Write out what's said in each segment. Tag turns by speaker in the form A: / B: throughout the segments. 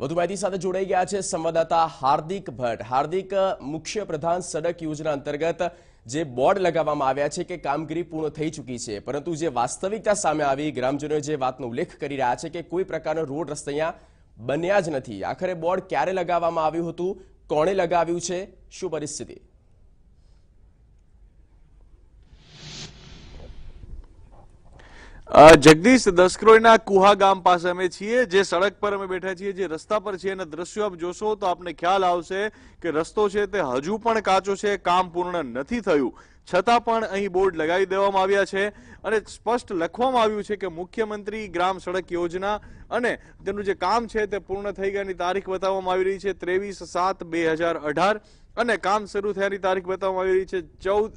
A: વધુ માહિતી સાથે જોડાઈ ગયા છે સંવાદદાતા હાર્દિક ભટ્ટ. હાર્દિક, મુખ્ય પ્રધાન સડક યોજના અંતર્ગત જે બોર્ડ લગાવવામાં આવ્યા છે કે કામગીરી પૂર્ણ થઈ ચૂકી છે, પરંતુ જે વાસ્તવિકતા સામે આવી ગ્રામજનોએ જે વાતનો ઉલ્લેખ કરી રહ્યા છે કે કોઈ પ્રકારનો રોડ રસ્તે અહીંયા બન્યા જ નથી. આખરે બોર્ડ ક્યારે લગાવવામાં આવ્યું હતું? કોણે લગાવ્યું છે? શું પરિસ્થિતિ?
B: જગદીશ દસક્રોયના કુહા ગામ પાસે અમે છીએ, જે સડક પર અમે બેઠા છીએ, જે રસ્તા પર છીએ. એના દ્રશ્યો આપ જોશો તો આપને ખ્યાલ આવશે કે રસ્તો છે તે હજુ પણ કાચો છે, કામ પૂર્ણ નથી થયું. છતાં પણ અહીં બોર્ડ લગાવી દેવામાં આવ્યા છે અને સ્પષ્ટ લખવામાં આવ્યું છે કે મુખ્યમંત્રી ગ્રામ સડક યોજના અને તેનું જે કામ છે તે પૂર્ણ થઈ ગયાની તારીખ બતાવવામાં આવી રહી છે, ત્રેવીસ સાત બે હજાર અઢાર. અને કામ શરૂ થયાની તારીખ બતાવવામાં આવી રહી છે, ચૌદ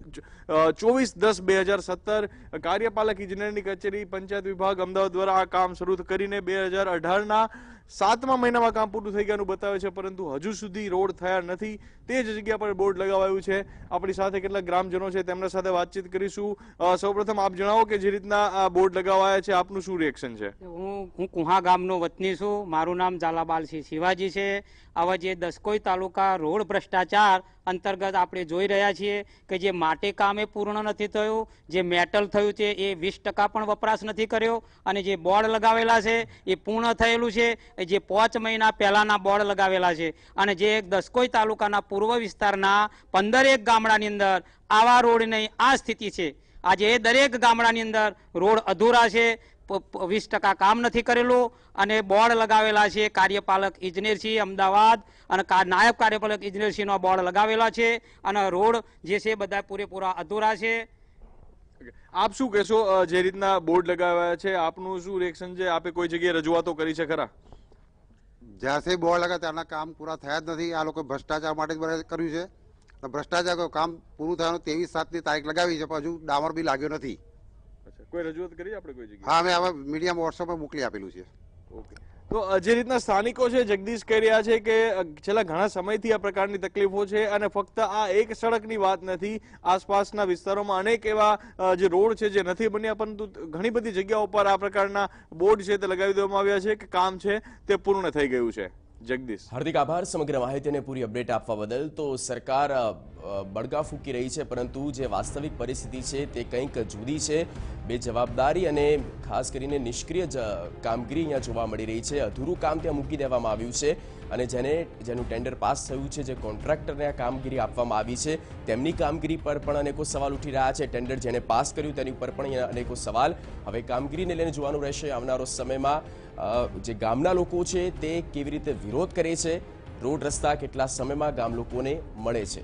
B: ચોવીસ દસ બે હજાર સત્તર. કાર્યપાલક, ઇજનેરની કચેરી, પંચાયત વિભાગ, અમદાવાદ દ્વારા આ કામ શરૂ કરીને બે હજાર અઢારના સાતમા મહિનામાં કામ પૂરું થઈ ગયાનું બતાવે છે, પરંતુ હજુ સુધી રોડ થયા નથી. તે જ જગ્યા પર બોર્ડ લગાવાયું છે. આપણી સાથે કેટલાક ગ્રામજનો છે, તેમના સાથે વાતચીત કરીશું. સૌપ્રથમ આપ જણાવો કે જે રીતના આ બોર્ડ લગાવાયા છે, આપનું શું રિએક્શન છે?
C: હું હું કુહા ગામનો વતની છું. મારું નામ ઝાલાબાલસિંહ શિવાજી છે. આવા જે દસકોઈ તાલુકા રોડ ભ્રષ્ટાચાર અંતર્ગત આપણે જોઈ રહ્યા છીએ કે જે માટે કામે પૂર્ણ નથી થયું, જે મેટલ થયું છે, એ વીસ ટકા પણ વપરાશ નથી કર્યો અને જે બોર્ડ લગાવેલા છે, એ પૂર્ણ થયેલું છે. જે પાંચ મહિના પહેલાના બોર્ડ લગાવેલા છે અને જે એક દસકોઈ તાલુકાના પૂર્વ વિસ્તારના પંદરેક ગામડાની અંદર આવા રોડની આ સ્થિતિ છે. આજે એ દરેક ગામડાની અંદર રોડ અધૂરા છે વીસ ટકા કામ નથી કરેલું અને બોર્ડ લગાવેલા છે, કાર્યપાલક ઇજનેરસિંહ અમદાવાદ અને નાયબ કાર્યપાલક ઇજનેરસિંહનો બોર્ડ લગાવેલા છે અને રોડ જે છે બધા પૂરેપૂરા અધૂરા છે.
B: આપ શું કહેશો જે રીતના બોર્ડ લગાવ્યા છે? આપનું શું રિએક્શન છે? આપે કોઈ જગ્યાએ રજૂઆતો કરી છે ખરા?
D: જ્યારથી બોર્ડ લાગે ત્યારના કામ પૂરા થયા જ નથી. આ લોકો ભ્રષ્ટાચાર માટે જ કર્યું છે. ભ્રષ્ટાચાર કામ પૂરું થવાનું ત્રેવીસ સાતની તારીખ લગાવી છે પણ હજુ ડામર બી લાગ્યો નથી.
B: અચ્છા કોઈ રજૂઆત કરી આપણે કોઈ જગ્યાએ?
D: હા અમે હવે મીડિયામાં વોટ્સઅપમાં મોકલી આપેલું છે.
B: ઓકે. તો જે રીતના સ્થાનિકો છે, જગદીશ કહી રહ્યા છે કે છેલ્લા ઘણા સમયથી આ પ્રકારની તકલીફો છે અને ફક્ત આ એક સડકની વાત નથી. આસપાસના વિસ્તારોમાં અનેક એવા જે રોડ છે જે નથી બન્યા, પરંતુ ઘણી બધી જગ્યાઓ પર આ પ્રકારના બોર્ડ છે તે લગાવી દેવામાં આવ્યા છે કે કામ છે તે પૂર્ણ થઈ ગયું છે. જગદીશ.
A: હાર્દિક આભાર. સમગ્ર માહિતી અને પૂરી અપડેટ આપવા બદલ તો સરકાર બળગા ફૂંકી રહી છે, પરંતુ જે વાસ્તવિક પરિસ્થિતિ છે તે કંઈક જુદી છે. બે જવાબદારી અને ખાસ કરીને નિષ્ક્રિય કામગીરી અહીંયા જોવા મળી રહી છે. અધૂરું કામ ત્યાં મૂકી દેવામાં આવ્યું છે અને જેને, જેનું ટેન્ડર પાસ થયું છે, જે કોન્ટ્રાક્ટરને આ કામગીરી આપવામાં આવી છે, તેમની કામગીરી પર પણ અનેકો સવાલ ઉઠી રહ્યા છે. ટેન્ડર જેને પાસ કર્યું તેની ઉપર પણ અનેકો સવાલ. હવે કામગીરીને લઈને જોવાનું રહેશે આવનારો સમયમાં જે ગામના લોકો છે તે કેવી રીતે વિરોધ કરે છે, રોડ રસ્તા કેટલા સમયમાં ગામ લોકોને મળે છે.